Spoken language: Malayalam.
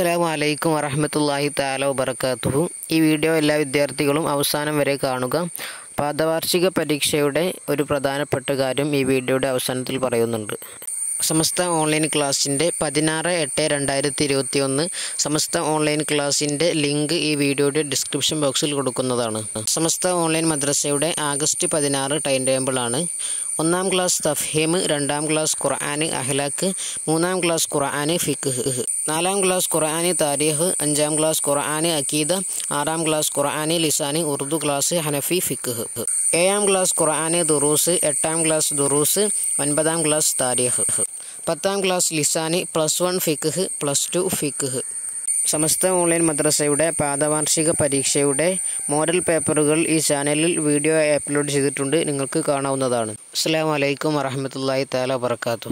അസ്സലാമു വലൈക്കും വറഹമത്തല്ലാഹി താല വബർക്കാത്തുഹു ഈ വീഡിയോ എല്ലാ വിദ്യാർത്ഥികളും അവസാനം വരെ കാണുക. പാദവാർഷിക പരീക്ഷയുടെ ഒരു പ്രധാനപ്പെട്ട കാര്യം ഈ വീഡിയോയുടെ അവസാനത്തിൽ പറയുന്നുണ്ട്. സമസ്ത ഓൺലൈൻ ക്ലാസ്സിന്റെ പതിനാറ് എട്ട് രണ്ടായിരത്തി ഇരുപത്തി ഒന്ന് സമസ്ത ഓൺലൈൻ ക്ലാസ്സിന്റെ ലിങ്ക് ഈ വീഡിയോയുടെ ഡിസ്ക്രിപ്ഷൻ ബോക്സിൽ കൊടുക്കുന്നതാണ്. സമസ്ത ഓൺലൈൻ മദ്രസയുടെ ആഗസ്റ്റ് പതിനാറ് ടൈം ടേബിളാണ് ഒന്നാം ക്ലാസ് തഫ്ഹീം രണ്ടാം ക്ലാസ് ഖുർആൻ അഹ്ലാക്ക് മൂന്നാം ക്ലാസ് ഖുർആൻ ഫിഖ് നാലാം ക്ലാസ് ഖുർആൻ താരീഖ് അഞ്ചാം ക്ലാസ് ഖുർആൻ അക്കീദ ആറാം ക്ലാസ് ഖുർആൻ ലിസാനി ഉറുദു ക്ലാസ് ഹനഫി ഫിഖ് ഏഴാം ക്ലാസ് ഖുർആൻ ദുറൂസ് എട്ടാം ക്ലാസ് ദുറൂസ് ഒൻപതാം ക്ലാസ് താരീഖ് പത്താം ക്ലാസ് ലിസാനി പ്ലസ് വൺ ഫിഖ് പ്ലസ് ടു ഫിഖ് സമസ്ത ഓൺലൈൻ മദ്രസയുടെ പാദവാർഷിക പരീക്ഷയുടെ മോഡൽ പേപ്പറുകൾ ഈ ചാനലിൽ വീഡിയോ അപ്ലോഡ് ചെയ്തിട്ടുണ്ട്. നിങ്ങൾക്ക് കാണാവുന്നതാണ്. അസ്സാം വലൈക്കും വറഹമത്തല്ലാഹി താല വർക്കാത്തു